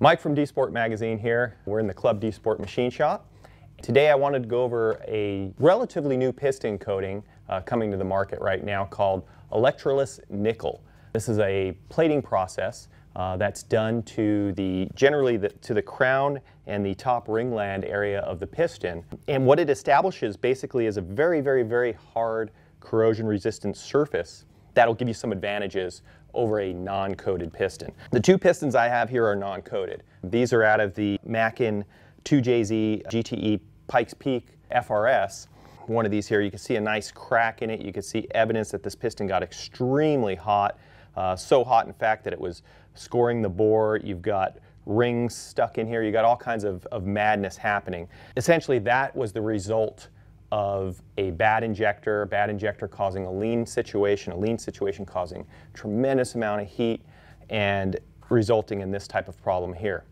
Mike from DSPORT Magazine here. We're in the Club DSPORT machine shop. Today I wanted to go over a relatively new piston coating uh, coming to the market right now called Electroless Nickel. This is a plating process uh, that's done to the generally the, to the crown and the top ringland area of the piston. And what it establishes basically is a very, very, very hard corrosion resistant surface that'll give you some advantages over a non-coated piston. The two pistons I have here are non-coated. These are out of the Mackin 2JZ GTE Pikes Peak FRS. One of these here, you can see a nice crack in it. You can see evidence that this piston got extremely hot. Uh, so hot, in fact, that it was scoring the bore. You've got rings stuck in here. You got all kinds of, of madness happening. Essentially, that was the result of a bad injector, bad injector causing a lean situation, a lean situation causing tremendous amount of heat and resulting in this type of problem here.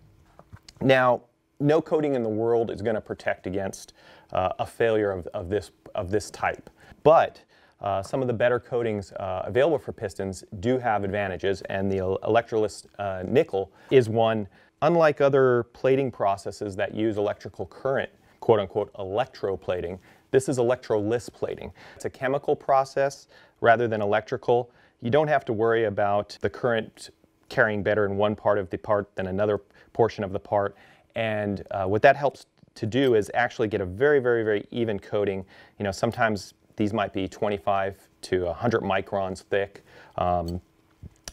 Now, no coating in the world is going to protect against uh, a failure of, of, this, of this type. But uh, some of the better coatings uh, available for pistons do have advantages, and the Electroless uh, nickel is one. Unlike other plating processes that use electrical current, quote unquote electroplating, this is electroless plating. It's a chemical process rather than electrical. You don't have to worry about the current carrying better in one part of the part than another portion of the part. And uh, what that helps to do is actually get a very, very, very even coating. You know, sometimes these might be 25 to 100 microns thick. Um,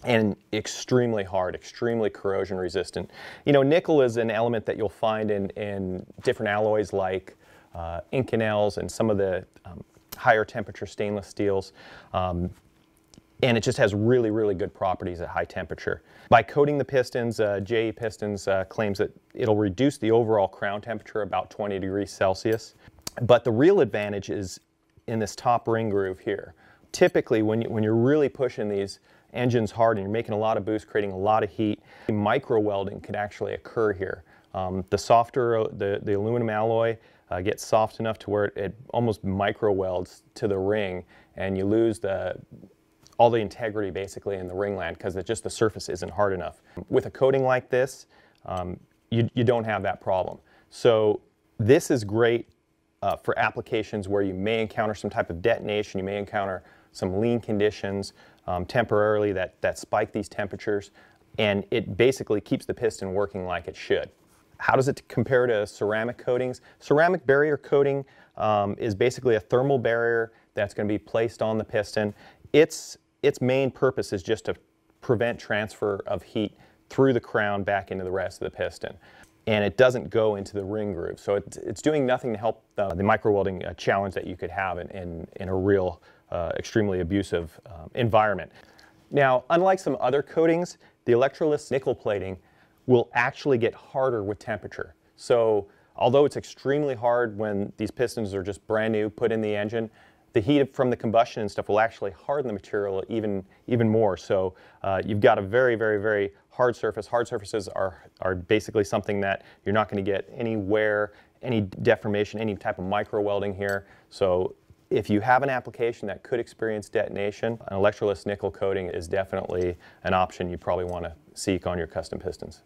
and extremely hard, extremely corrosion resistant. You know, nickel is an element that you'll find in, in different alloys like uh, Inconels and some of the um, higher temperature stainless steels. Um, and it just has really, really good properties at high temperature. By coating the pistons, uh, JE Pistons uh, claims that it'll reduce the overall crown temperature about 20 degrees Celsius. But the real advantage is in this top ring groove here. Typically, when, you, when you're really pushing these engines hard and you're making a lot of boost, creating a lot of heat, micro welding could actually occur here. Um, the softer, the, the aluminum alloy uh, gets soft enough to where it, it almost micro welds to the ring and you lose the all the integrity basically in the ringland because just the surface isn't hard enough. With a coating like this, um, you, you don't have that problem. So this is great uh, for applications where you may encounter some type of detonation, you may encounter some lean conditions um, temporarily that, that spike these temperatures, and it basically keeps the piston working like it should. How does it compare to ceramic coatings? Ceramic barrier coating um, is basically a thermal barrier that's going to be placed on the piston. Its, its main purpose is just to prevent transfer of heat through the crown back into the rest of the piston. And it doesn't go into the ring groove. So it, it's doing nothing to help the, the micro welding uh, challenge that you could have in, in, in a real, uh, extremely abusive um, environment. Now, unlike some other coatings, the Electroless nickel plating will actually get harder with temperature. So although it's extremely hard when these pistons are just brand new, put in the engine, the heat from the combustion and stuff will actually harden the material even, even more. So uh, you've got a very, very, very hard surface. Hard surfaces are, are basically something that you're not going to get any wear, any deformation, any type of micro welding here. So if you have an application that could experience detonation, an electroless nickel coating is definitely an option you probably want to seek on your custom pistons.